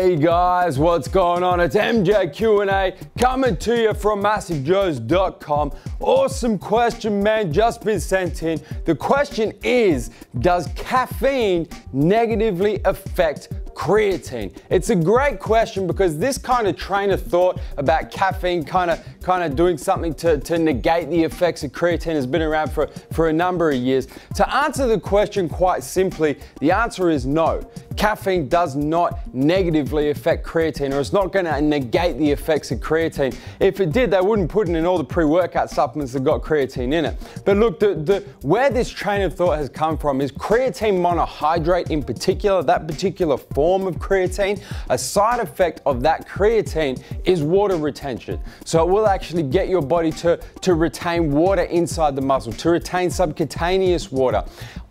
Hey guys, what's going on? It's MJ Q&A coming to you from MassiveJoes.com. Awesome question, man, just been sent in. The question is, does caffeine negatively affect creatine? It's a great question because this kind of train of thought about caffeine kind of kind of doing something to, to negate the effects of creatine has been around for, for a number of years. To answer the question quite simply, the answer is no. Caffeine does not negatively affect creatine or it's not going to negate the effects of creatine. If it did, they wouldn't put it in all the pre-workout supplements that got creatine in it. But look, the, the, where this train of thought has come from is creatine monohydrate in particular, that particular form of creatine. A side effect of that creatine is water retention. So it will actually get your body to, to retain water inside the muscle, to retain subcutaneous water.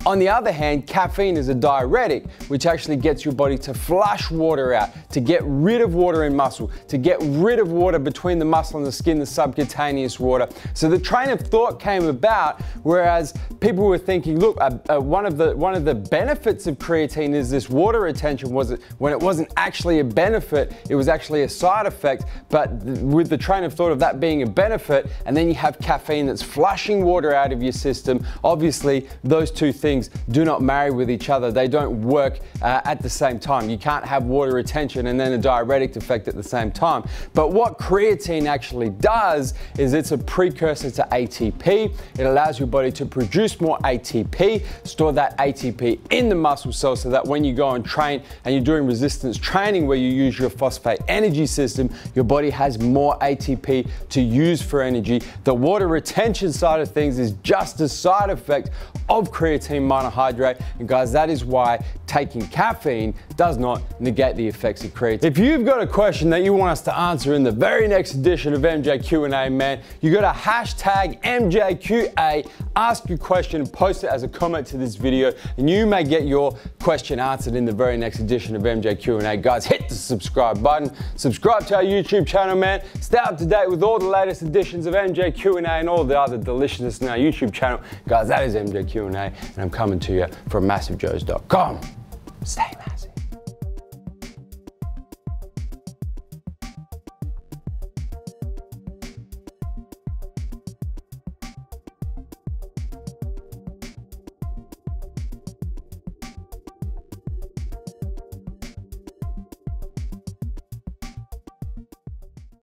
On the other hand, caffeine is a diuretic, which actually gets your body to flush water out, to get rid of water in muscle, to get rid of water between the muscle and the skin, the subcutaneous water. So the train of thought came about, whereas people were thinking, look, uh, uh, one of the one of the benefits of creatine is this water retention. Was it when it wasn't actually a benefit, it was actually a side effect. But th- with the train of thought of that being a benefit, and then you have caffeine that's flushing water out of your system. Obviously, those two things things do not marry with each other. They don't work uh, at the same time. You can't have water retention and then a diuretic effect at the same time. But what creatine actually does is it's a precursor to ATP. It allows your body to produce more ATP, store that ATP in the muscle cell so that when you go and train and you're doing resistance training where you use your phosphate energy system, your body has more ATP to use for energy. The water retention side of things is just a side effect of creatine monohydrate. And guys, that is why taking caffeine does not negate the effects of creatine. If you've got a question that you want us to answer in the very next edition of MJ Q&A, man, you got to hashtag MJQA, ask your question, post it as a comment to this video, and you may get your question answered in the very next edition of MJ Q&A. Guys, hit the subscribe button, subscribe to our YouTube channel, man. Stay up to date with all the latest editions of MJ Q&A and all the other deliciousness in our YouTube channel. Guys, that is MJ Q&A, and I'm coming to you from MassiveJoes.com. Stay.